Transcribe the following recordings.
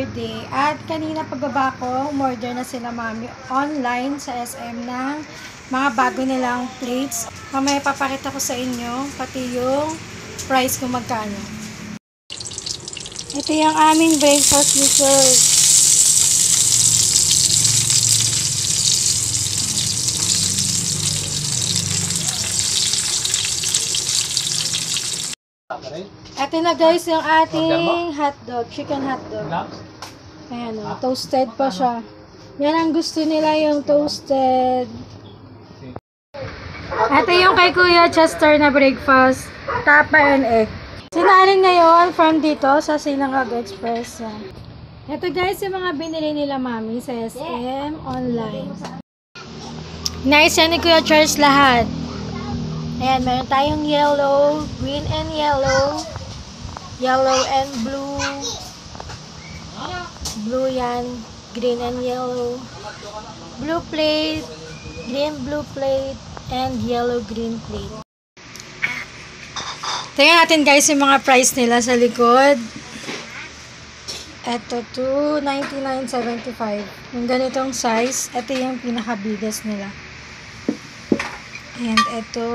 Saturday. At kanina pagbaba ko, umorder na sila mami online sa SM ng mga bago nilang plates. Mamaya papakita ko sa inyo, pati yung price kung magkano. Ito yung aming breakfast dessert. Ito na guys yung ating hotdog, chicken hotdog. Ayan o, toasted pa siya. Yan ang gusto nila yung toasted. Ito yung kay Kuya Chester na breakfast, tapa and egg. Sinalin ngayon from dito sa Sinangag Express. Ito guys yung mga binili nila mami sa SM online. Nice yan ni Kuya Charles lahat. Ayan, meron tayong yellow, green and yellow, yellow and blue, blue yan, green and yellow, blue plate, green blue plate, and yellow green plate. Tingnan natin guys yung mga price nila sa likod. Ito, 299.75. Yung ganitong size, ito yung pinaka-biggest nila. And ito,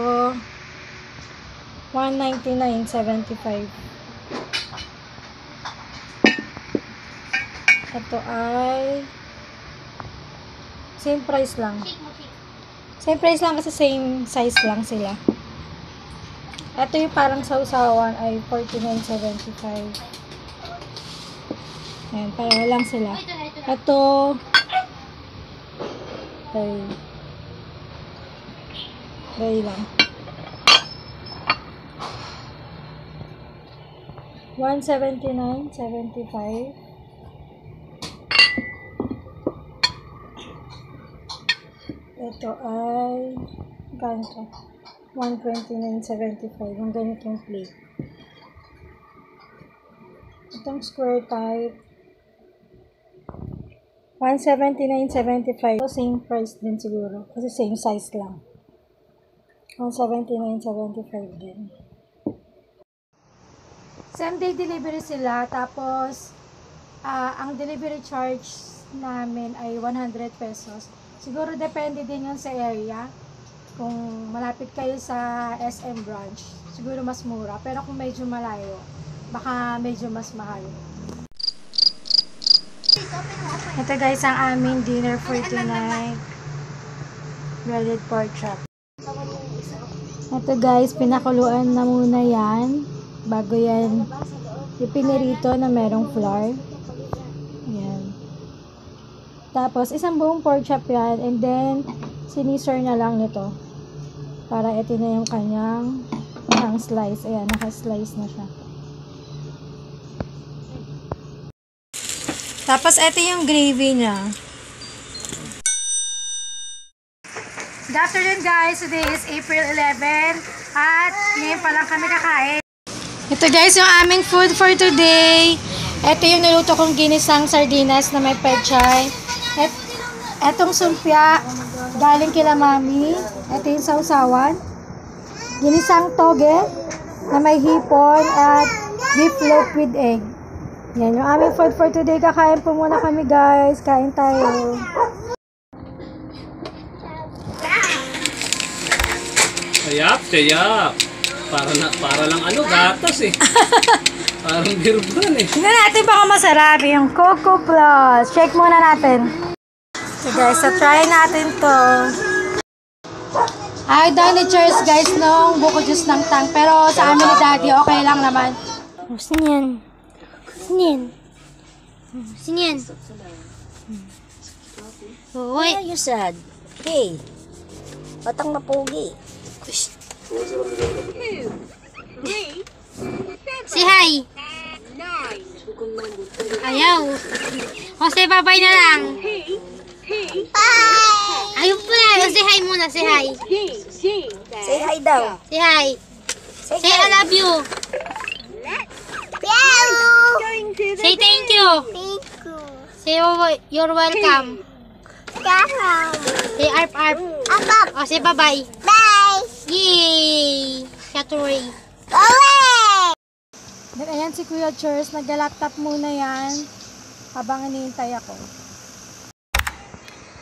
199.75. Ito ay same price lang. Same price lang kasi same size lang sila. Ito yung parang sausawan ay 49.75. Ayan, pareho lang sila. Ito ay Dahil lang. 179.75 Ito ay ganito. 129.75 ang ganitong plate. Itong square type 179.75 So, same price din siguro. Kasi same size lang. 179.75 din. Same day delivery sila. Tapos, ah, ang delivery charge namin ay 100 pesos. Siguro depende din yun sa area. Kung malapit kayo sa SM branch, siguro mas mura. Pero kung medyo malayo, baka medyo mas mahal. Ito guys ang aming dinner for tonight. Breaded pork chop. Ito guys, pinakuluan na muna yan. Bago yan ipinirito na merong flour. Ayan. Tapos, isang buong pork chop yan. And then, sinisir na lang nito. Para ito na yung kanyang isang slice. Ayan, naka-slice na siya. Tapos, ito yung gravy niya. Good afternoon guys. Today is April 11 at ngayon pa lang kami kakain. Ito guys yung aming food for today. Ito yung niluto kong ginisang sardinas na may pechay. Et, etong sumpya galing kila mami. Ito yung sausawan. Ginisang toge na may hipon at beef loaf with egg. Yan yung aming food for today. Kakain po muna kami guys. Kain tayo. Sayap, sayap. Para na para lang ano gatas eh. Parang birban eh. Tingnan natin baka masarap yung Coco Plus. Check muna natin. So guys, so try natin to. Ay, daw ni Charles guys nung buko juice ng tang. Pero sa amin ni Daddy, okay lang naman. Oh, sino yan? Sino yan? Hmm, Sino yan? Oh, Why are you sad? Hey, batang mapugi. Say hi. Ayaw. Say bye-bye na lang. Ayaw pala. O, say hi muna. Say hi. Say hi daw. Say hi. Say, Say I love you. Say thank you. Say oh, you're welcome. Say arp arp. O, say bye-bye. Bye! Yay! Shaturay. Then, ayan si Kuya Chers, nag-laptop muna yan habang iniintay ako.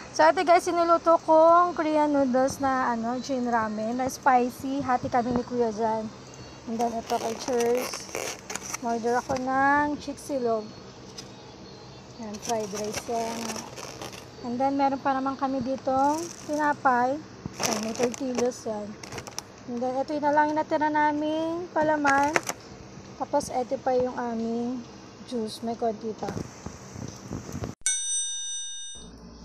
So, ito guys, sinuluto kong Korean noodles na ano, chain ramen, na spicy. Hati kami ni Kuya dyan. And then, ito kay Chers. Order ako ng chiksilog. Ayan, fried rice yan. And then, meron pa naman kami ditong tinapay. Ayan, may tortillas yan. And then, ito yun na lang yung natira namin palaman. Tapos, ito pa yung aming juice. May konti pa.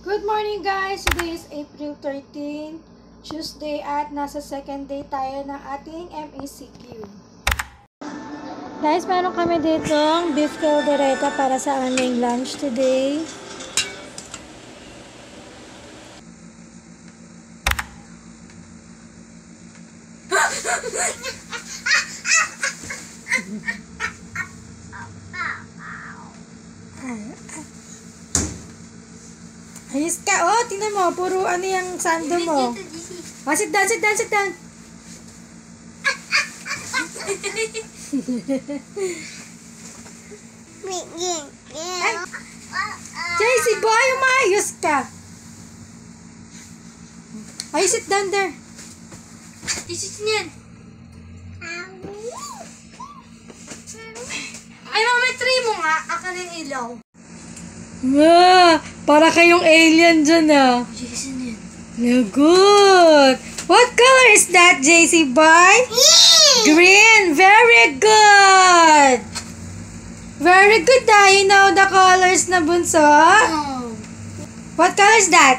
Good morning guys! Today is April 13, Tuesday at nasa second day tayo ng ating MACQ. Guys, meron kami ditong beef caldereta para sa aming lunch today. Ayos ka. Oh, tingnan mo. Puro ano yung sando mo. Oh, sit down, sit down, sit down. Ay, JC, boy, umayos ka. Ay, sit down there. Isis niyan. Ay, mami, try mo nga. Yung ilaw. Ah, para kayong alien dyan ah. Jason. No good. What color is that, JC boy? Green. Very good. Very good ah. You know the colors na bunso. Oh. What color is that?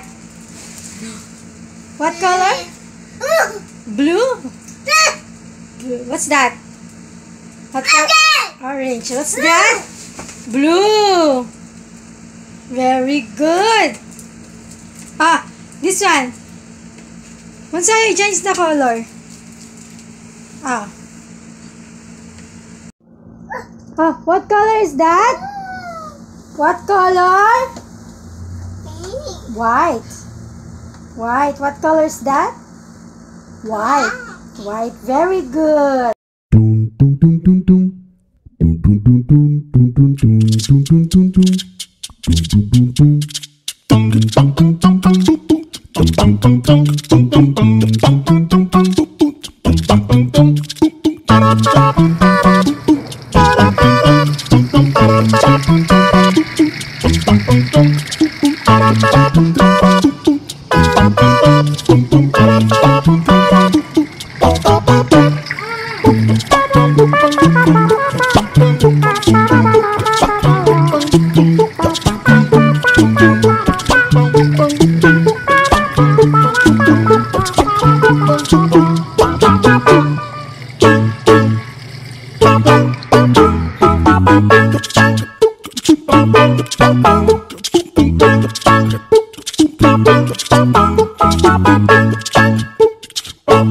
What color? Blue? Blue. What's that? What? Orange. What's that? Blue. Very good. Ah, this one. Once I change the color. Ah. Ah, what color is that? What color? White. White. What color is that? White. White. Very good.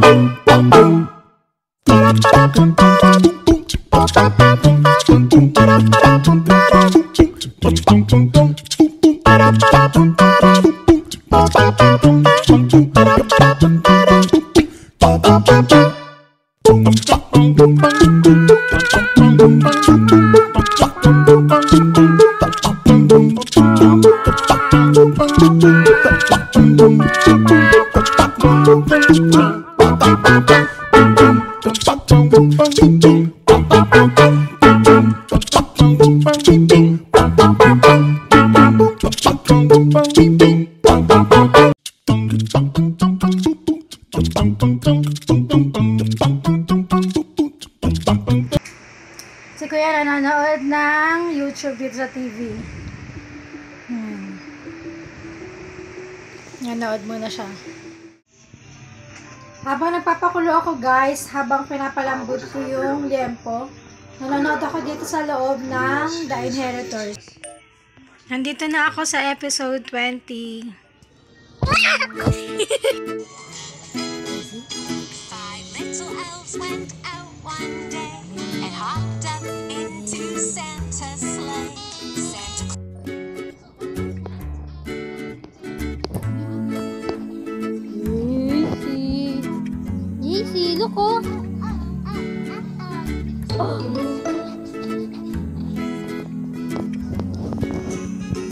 뿜뿜뿜 Nanonood muna siya. Habang nagpapakulo ako guys, habang pinapalambot ko yung liempo, nanonood ako dito sa loob ng The Inheritors. Nandito na ako sa episode 20. Five little elves went out one day and hopped up into Santa's sleigh. ko.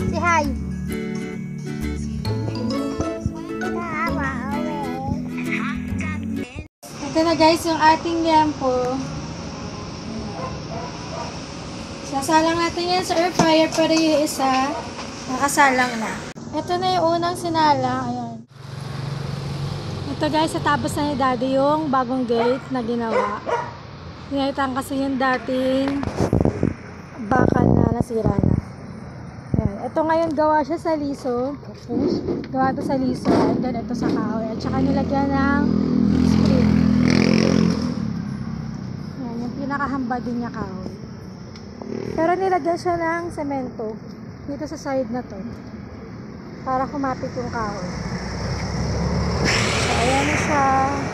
Si Hay. Ito na guys, yung ating liampo. Sasalang natin yan sa air fryer, pero yung isa, nakasalang na. Ito na yung unang sinalang. Ayan. Ito guys, natapos na ni Daddy yung bagong gate na ginawa. Pinalitan kasi yung dating bakal na nasira na. Ayan. Ito ngayon gawa siya sa liso. Gawa ito sa liso. And then ito sa kahoy. At saka nilagyan ng spring. Ayan, yung pinakahamba din niya kahoy. Pero nilagyan siya ng semento. Dito sa side na to. Para kumapit yung kahoy. Ayan siya.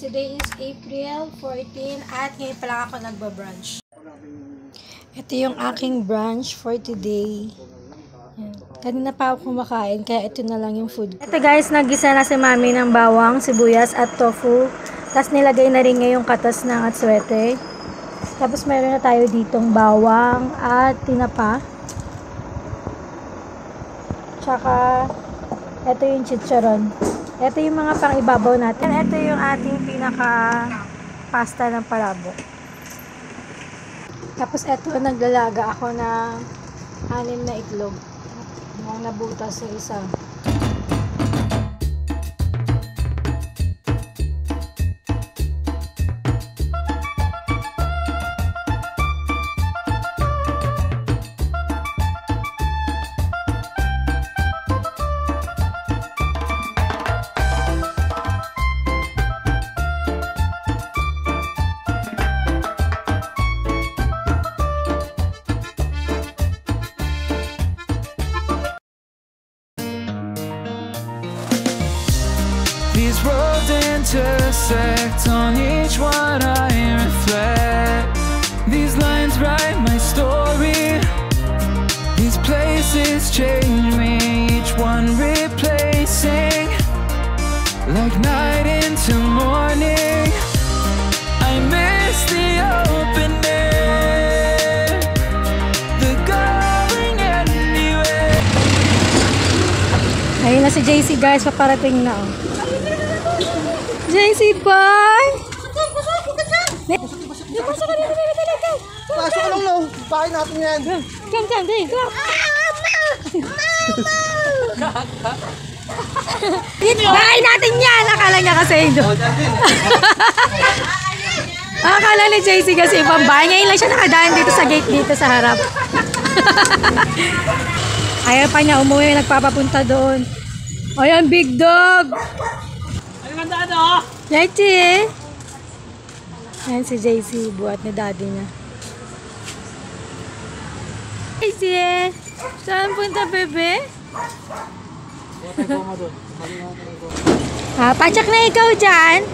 Today is April 14 at ngayon pa lang ako nagba-brunch. Ito yung aking brunch for today. Yan. Kanina pa ako kumakain kaya ito na lang yung food ko. Ito guys, nagisa na si mami ng bawang, sibuyas at tofu. Tapos nilagay na rin niya yung katas ng atswete. Tapos meron na tayo ditong bawang at tinapa. Tsaka ito yung chicharon. Ito yung mga pang ibabaw natin. Ito yung ating pinaka pasta ng palabok. Tapos ito, naglalaga ako ng anim na itlog. Mga nabutas sa isa. These roads intersect, on each one I reflect. These lines write my story. These places change me, each one replacing. Like night into morning. I miss the open air. The going anywhere. Ayun na si JC guys, paparating na oh. JC boy! Pasok lang no. Bahay natin yan. Come, come, come! Bahay natin yan! Akala niya kasi doon. Akala ni JC kasi ibang bahay. Ngayon lang siya nakadaan dito sa gate dito sa harap. Ayaw pa niya umuwi, nagpapapunta doon. Ayan, big dog! Ano ganda ano? JC! Ayan si JC, buhat ni daddy niya. JC! Saan punta, bebe? ah, pachak na ikaw dyan.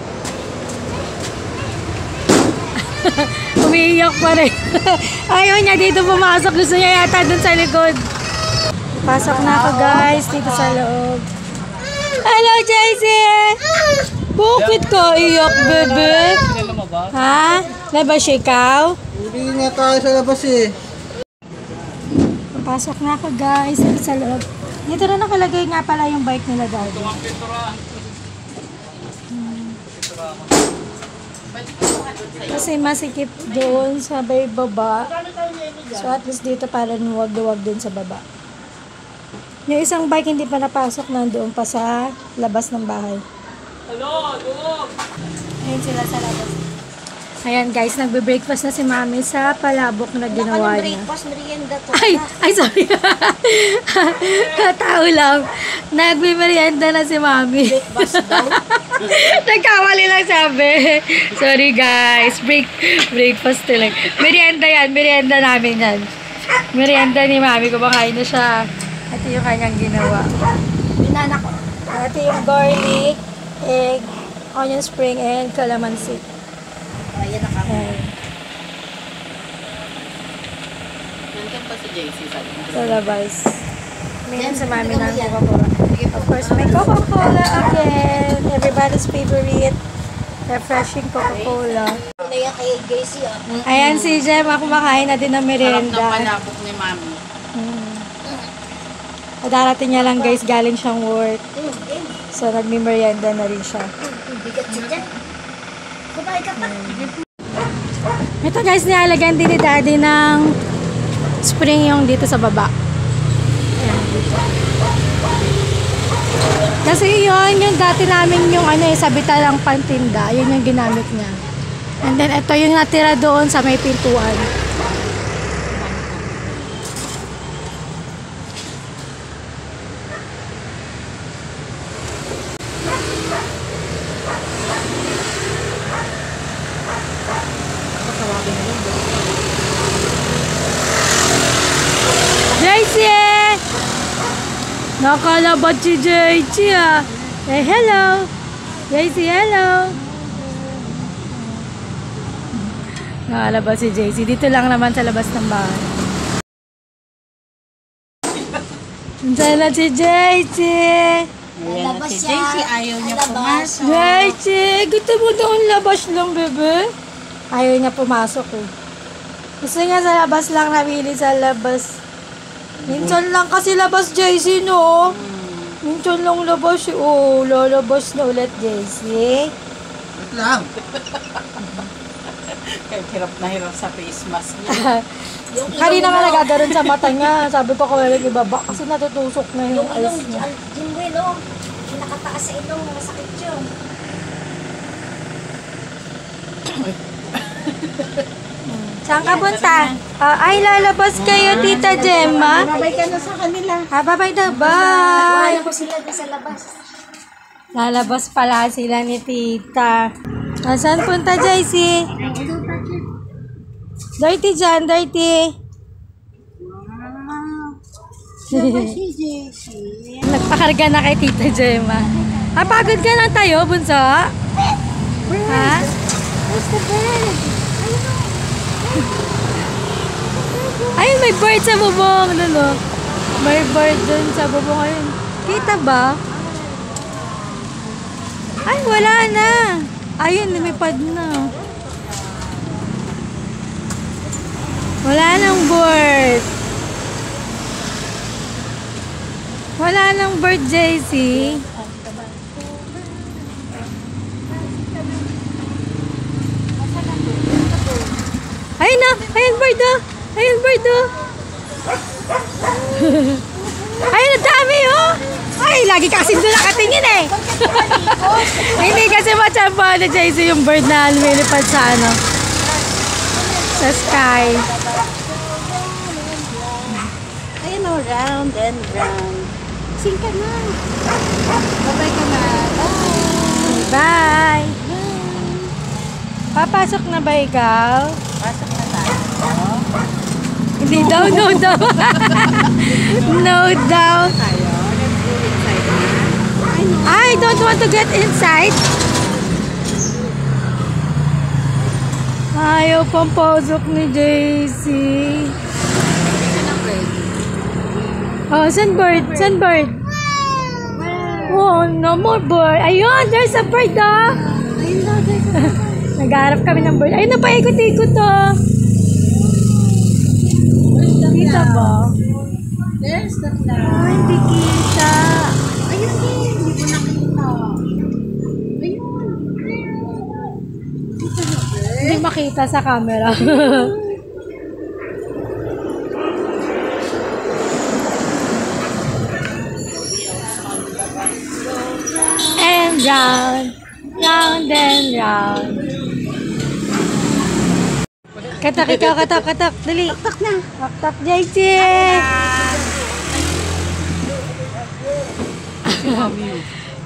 Umiiyak pa rin. Ayaw niya dito pumasok. Gusto niya yata dun sa likod. Pasok na ako guys dito sa loob. Hello, JC! Bakit ka iyak, bebe? Ha? Labas ikaw? Hindi nga tayo sa labas eh. Pasok na ako guys dito sa loob. Dito na nakalagay nga pala yung bike nila daddy. Hmm. Kasi masikip doon sa may baba. So at least dito para nuwag-luwag din sa baba. Yung isang bike hindi pa napasok nandoon pa sa labas ng bahay. Hello, doon! Ayun sila sa labas. Ayan guys, nagbe-breakfast na si mami sa palabok na ginawa niya. Breakfast, merienda to. Ay, ay sorry. Tao lang. Nagmimerienda na si Mami. Nagkamali lang sabi. Sorry guys. Break, breakfast lang. Merienda yan. Merienda namin yan. Merienda ni Mami. Kumakain na siya. Ito yung kanyang ginawa. Binana ko. Ito yung garlic, egg, onion spring, and calamansi. Ayan na kami. Ayan. Sa labas. Mayroon sa mami ng Coca-Cola. Of course, may Coca-Cola again. Everybody's favorite. Refreshing Coca-Cola. Una yan kay Gracie ah. Ayan si Gemma, kumakain na din ng merienda. palabok ni Mami. Darating niya lang guys, galing siyang work. So, nagmi-merienda na rin siya. Ito guys, nilalagyan din ni Daddy ng spring yung dito sa baba. Ayan. Kasi yun, yung dati namin yung ano eh, sabita lang pantinda. Yun yung ginamit niya. And then, ito yung natira doon sa may pintuan. JC! Nakalabot si JC ah. Eh, hello. JC, hello. Nakalabas si JC. Dito lang naman sa labas ng bahay. Diyan na si JC. Labas siya. ayaw niya pumasok. JC, gusto mo doon labas lang, bebe? Ayaw niya pumasok eh. Gusto niya sa labas lang, nabili sa labas. Minsan lang kasi labas, JC, no? Minsan lang labas, eh. oh, lalabas na ulit, JC. Wait lang. Kaya hirap na hirap sa face mask niya. Kanina nga nagagaron sa mata niya. Sabi ko kung may ibaba kasi natutusok na yung Yung eyes niya. Yung ilong. Yung nakataas sa ilong. Masakit yun. Saan ka punta? Ah, ay, lalabas kayo, Tita Gemma. Babay ka na sa kanila. Ah, bye-bye na, bye! Wala ko sila sa labas. Lalabas pala sila ni Tita. Ah, saan punta, JC? Dirty dyan, dirty. Nagpakarga na kay Tita Gemma. Ah, pagod ka na tayo, bunso? Ha? Where's the bed? Ayun, may bird sa bubong. Ano, no? May bird dun sa bubong. Ayun. Kita ba? Ay, wala na. Ayun, lumipad na. Wala nang bird. Wala nang bird, JC. Ayun na! Ayun, bird oh! Ayun, bird oh! Ayun, ang dami oh! Ay, lagi kasi doon nakatingin eh! Hindi kasi na JC yung bird na lumilipad sa ano sa sky. Ayun o, round and round. Sing ka na. Babay ka na. Bye! Papasok na ba ikaw? Hindi daw, no daw. no daw. I don't want to get inside. Ayaw pang pasok ni JC. Oh, sunbird, sunbird. Oh, no more bird. Ayun, there's a bird ah. Ayun na, there's a bird. Nagharap kami ng bird. Ayun na, paikot-ikot oh. Kita ba? There's the cloud. Ah, hindi kita. Ayun din. Hindi ko nakita. Hindi makita sa camera. and round, round and round. Katak ikaw, katak, katak. Dali. Taktak na. Taktak, JC.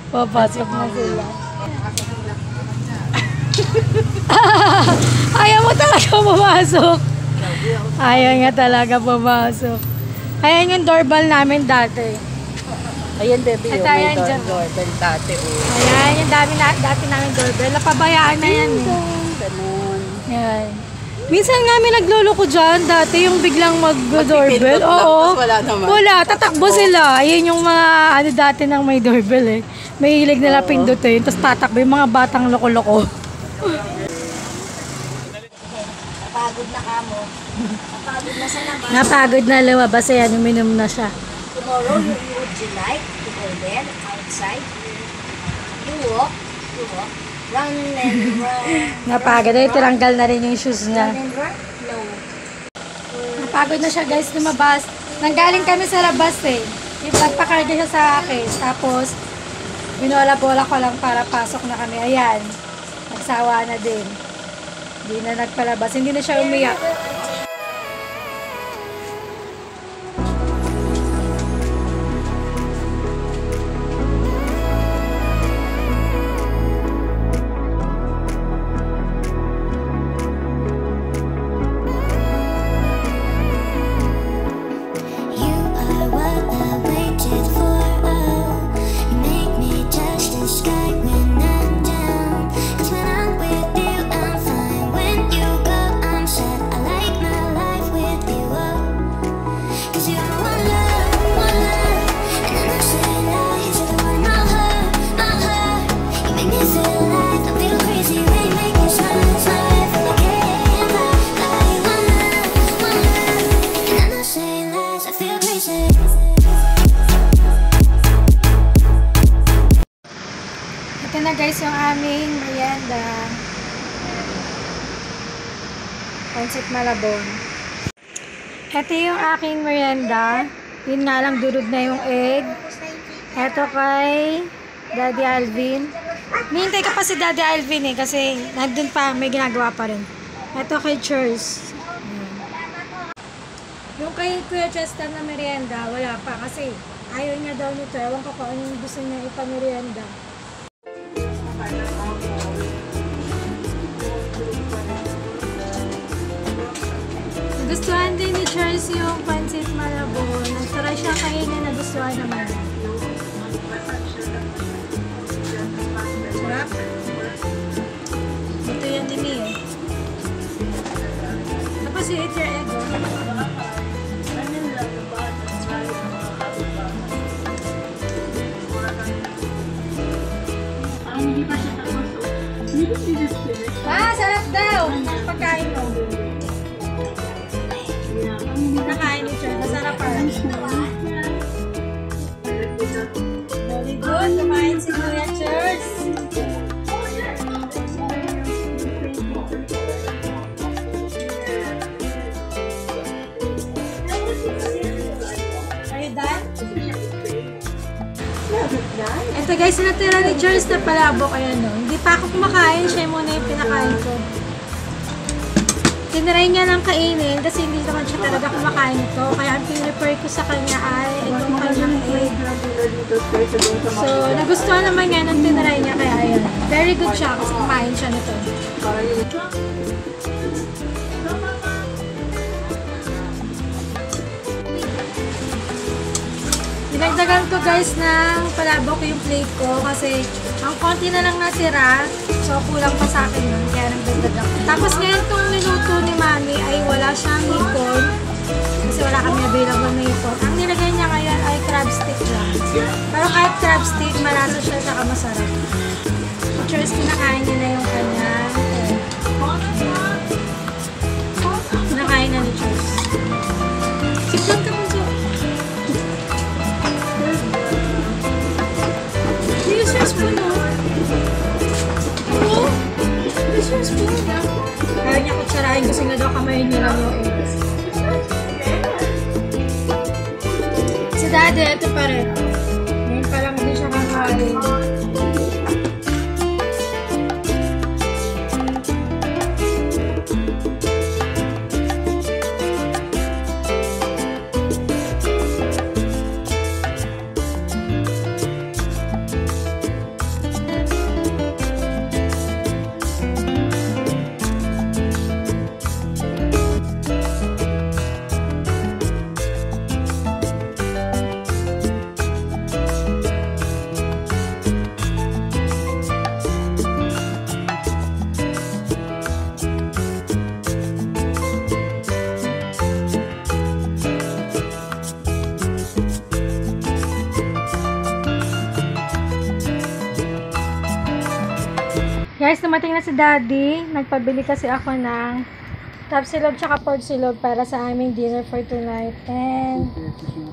Papasok na sila. Ayaw mo talaga pumasok. Ayaw nga talaga pumasok. Ayan yung doorbell namin dati. Ayan, baby. Oh, may ayan door- dyan. doorbell dati. Oh. Ayan, yung dami na, dati namin doorbell. Napabayaan na yan eh. Ganun. Yan. Minsan nga may nagluloko dyan, dati yung biglang mag-doorbell. Oo. wala naman. Wala, tatakbo sila. Ayun yung mga ano dati nang may doorbell eh. May hilig nila pindutin, tapos tatakbo yung mga batang loko-loko. Napagod na kamo. Napagod na sa naman. Napagod na lumabas, ayan, uminom na siya. Tomorrow, would you like to go there outside? You walk? You walk? Napagod, ay tinanggal na rin yung shoes niya. Napagod na siya guys lumabas. Nanggaling kami sa labas eh. Nagpakarga siya sa akin. Tapos, binola-bola ko lang para pasok na kami. Ayan. Nagsawa na din. Hindi na nagpalabas. Hindi na siya umiyak. Pancit Malabon. Ito yung aking merienda. Yun nga lang, durog na yung egg. Ito kay Daddy Alvin. Nihintay ko pa si Daddy Alvin eh, kasi nandun pa, may ginagawa pa rin. Ito kay. Ayan. Yung kay Kuya Chester na merienda, wala pa kasi ayaw niya daw nito. Ewan ko kung ano yung gusto niya ipamerienda. Nagustuhan din ni Charles yung pancit malabon. Nagtry siya kainin, nagustuhan naman. Guys, natira ni Charles na palabok. Ayan no. Hindi pa ako kumakain. Siya muna yung pinakain ko. Tinry niya lang kainin kasi hindi naman siya talaga kumakain ito. Kaya ang pinrefer ko sa kanya ay itong kanyang egg. So, nagustuhan naman niya nung tinry niya. Kaya ayun. Very good siya kasi kumain siya nito. Dinagdagan ko guys ng palabok yung plate ko kasi ang konti na lang natira. So, kulang pa sa akin yun. Kaya nagdagdag ako. Tapos ngayon itong niluto ni Mami ay wala siyang hipon. Kasi wala kami available na hipon. Ang nilagay niya ngayon ay crab stick lang. Pero kahit crab stick, malasa siya saka masarap. Cheers, kinakain niya na yung kanyang eh. Daddy, dumating na si Daddy. Nagpabili kasi ako ng tapsilog tsaka pork silog para sa aming dinner for tonight. And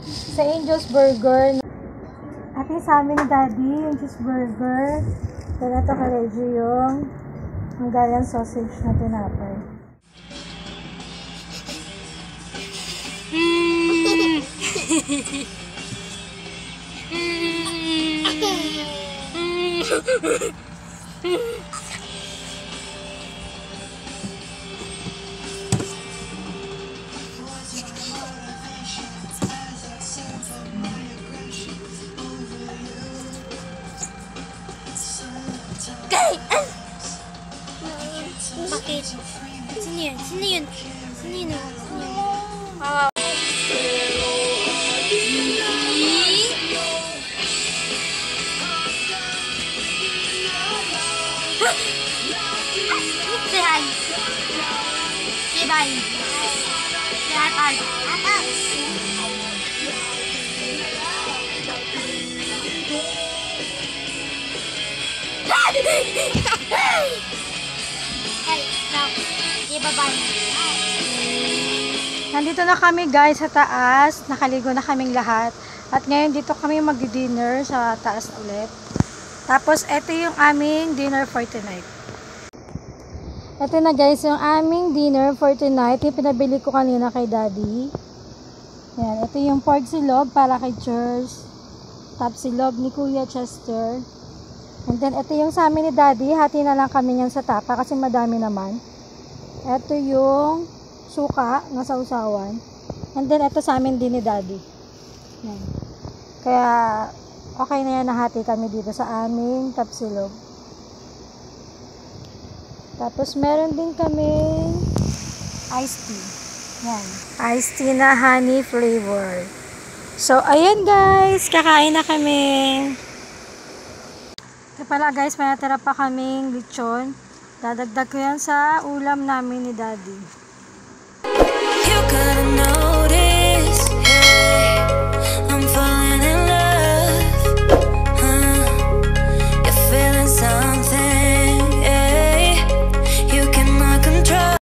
sa Angel's Burger. At yung sa amin ni Daddy, yung cheeseburger. Then ito Reggie yung Hungarian sausage na tinapay. Sino yun? Sino yun? Sino yun? Sino yun? Wow. Say hi. Say bye. Say hi, bye. Hey, Nandito na kami guys sa taas. Nakaligo na kaming lahat. At ngayon dito kami mag-dinner sa taas ulit. Tapos ito yung aming dinner for tonight. Ito na guys yung aming dinner for tonight. Yung pinabili ko kanina kay daddy. Yan. Ito yung pork silog para kay Chers. Top silog ni Kuya Chester. And then ito yung sa amin ni daddy. Hati na lang kami yan sa tapa kasi madami naman. Ito yung suka na sausawan. And then, ito sa amin din ni Daddy. Yan. Kaya, okay na yan, nahati kami dito sa aming tapsilog. Tapos, meron din kami iced tea. Yan. Iced tea na honey flavor. So, ayan guys, kakain na kami. Ito pala guys, may natira pa kaming lechon. Dadagdag ko yan sa ulam namin ni Daddy. You could